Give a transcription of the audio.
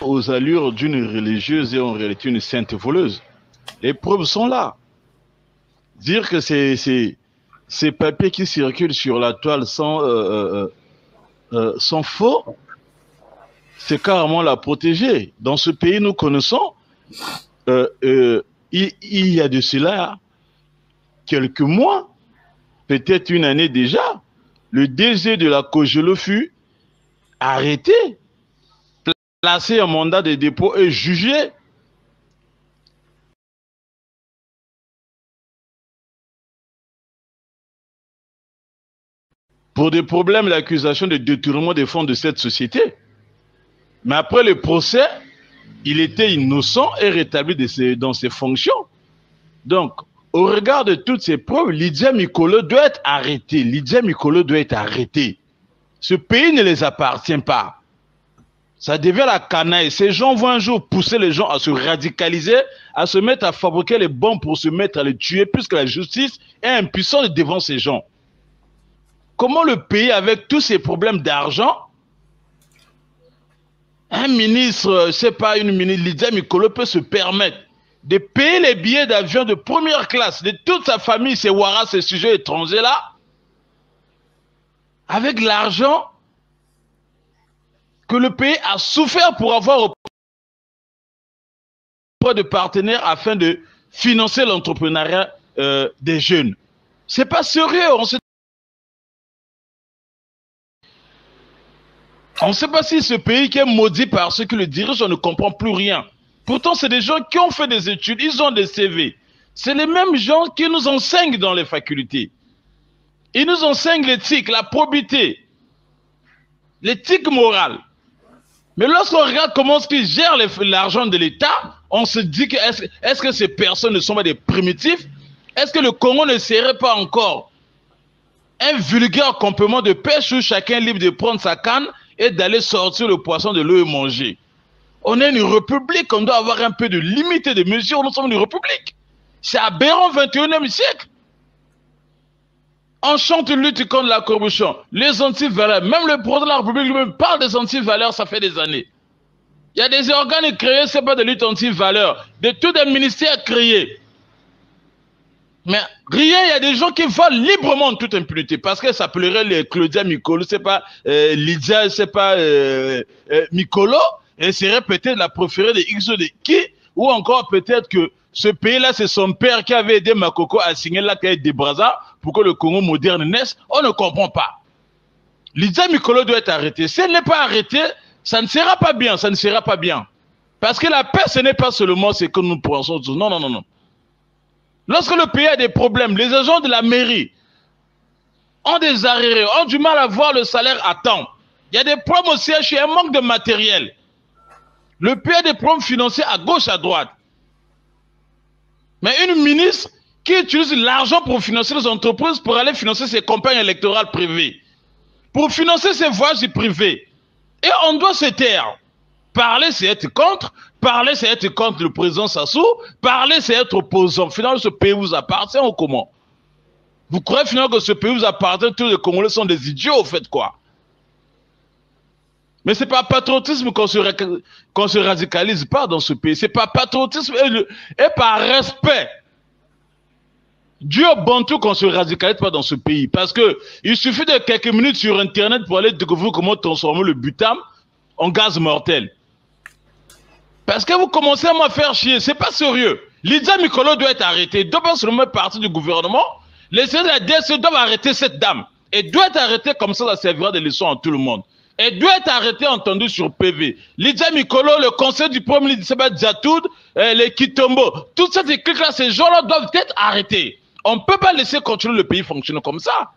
aux allures d'une religieuse et en réalité une sainte voleuse. Les preuves sont là. Dire que ces, papiers qui circulent sur la toile sont, euh, euh, euh, sont faux, c'est carrément la protéger. Dans ce pays, nous connaissons, il, il, y a de cela quelques mois, peut-être une année déjà, le DG de la Cogelo fut arrêté, placé en mandat de dépôt et jugé. Pour des problèmes, l'accusation de détournement des fonds de cette société. Mais après le procès, il était innocent et rétabli dans ses fonctions. Donc, au regard de toutes ces preuves, Lydia Mikolo doit être arrêté. Lydia Mikolo doit être arrêté. Ce pays ne les appartient pas. Ça devient la canaille. Ces gens vont un jour pousser les gens à se radicaliser, à se mettre à fabriquer les bombes pour se mettre à les tuer, puisque la justice est impuissante devant ces gens. Comment le pays, avec tous ces problèmes d'argent, un ministre, sais pas, une ministre, Lydia Mikolo peut se permettre de payer les billets d'avion de première classe de toute sa famille, ces Ouara, ces sujets étrangers-là, avec l'argent que le pays a souffert pour avoir auprès de partenaires afin de financer l'entrepreneuriat euh, des jeunes. C'est pas sérieux. On ne sait pas si ce pays qui est maudit parce que le dirigeant ne comprend plus rien. Pourtant, c'est des gens qui ont fait des études, ils ont des CV. C'est les mêmes gens qui nous enseignent dans les facultés. Ils nous enseignent l'éthique, la probité, l'éthique morale. Mais lorsqu'on regarde comment ils gèrent l'argent de l'État, on se dit que est-ce que ces personnes ne sont pas des primitifs Est-ce que le Congo ne serait pas encore un vulgaire complément de pêche où chacun est libre de prendre sa canne et d'aller sortir le poisson de l'eau et manger? On est une république, on doit avoir un peu de limite et de mesure, nous sommes une république. C'est aberrant 21e siècle. On chante lutte contre la corruption, les anti-valeurs. Même le président de la République lui-même parle des anti-valeurs, ça fait des années. Il y a des organes créés, ce n'est pas de lutte anti-valeurs. De tous des ministères créés. Mais rien, il y a des gens qui volent librement en toute impunité. Parce que ça s'appellerait les Claudia Micolo, c'est pas euh, Lydia, c'est pas euh, euh, Micolo et serait peut-être la préférée de X de qui, ou encore peut-être que ce pays-là, c'est son père qui avait aidé Makoko à signer la cahier de Brazza pour que le Congo moderne naisse. On ne comprend pas. Lydia Mikolo doit être arrêtée. Si elle n'est pas arrêtée, ça ne sera pas bien, ça ne sera pas bien. Parce que la paix, ce n'est pas seulement ce que nous pensons. Non, non, non, non. Lorsque le pays a des problèmes, les agents de la mairie ont des arrêts, ont du mal à voir le salaire à temps. Il y a des problèmes au siège, il y a un manque de matériel. Le pays a des financiers à gauche, à droite. Mais une ministre qui utilise l'argent pour financer les entreprises pour aller financer ses campagnes électorales privées, pour financer ses voyages privés. Et on doit se taire. Parler, c'est être contre. Parler, c'est être contre le président Sassou. Parler, c'est être opposant. Finalement, ce pays vous appartient ou comment? Vous croyez finalement que ce pays vous appartient? Tous les Congolais sont des idiots, au fait quoi mais c'est pas patriotisme qu'on se, se radicalise pas dans ce pays. C'est pas patriotisme et, par respect. Dieu bantou qu'on se radicalise pas dans ce pays. Parce que il suffit de quelques minutes sur Internet pour aller découvrir comment transformer le butam en gaz mortel. Parce que vous commencez à me faire chier. C'est pas sérieux. Lydia Mikolo doit être arrêtée. Pas seulement partie du gouvernement. Les de la DSE doivent arrêter cette dame. Et doit être arrêtée comme ça, ça servira de leçon à tout le monde et doit être arrêté, entendu sur PV. Lydia Mikolo, le conseil du premier ministre Diatoud, euh, les Kitombo, toutes ces cliques-là, ces gens-là doivent être arrêtés. On ne peut pas laisser continuer le pays fonctionner comme ça.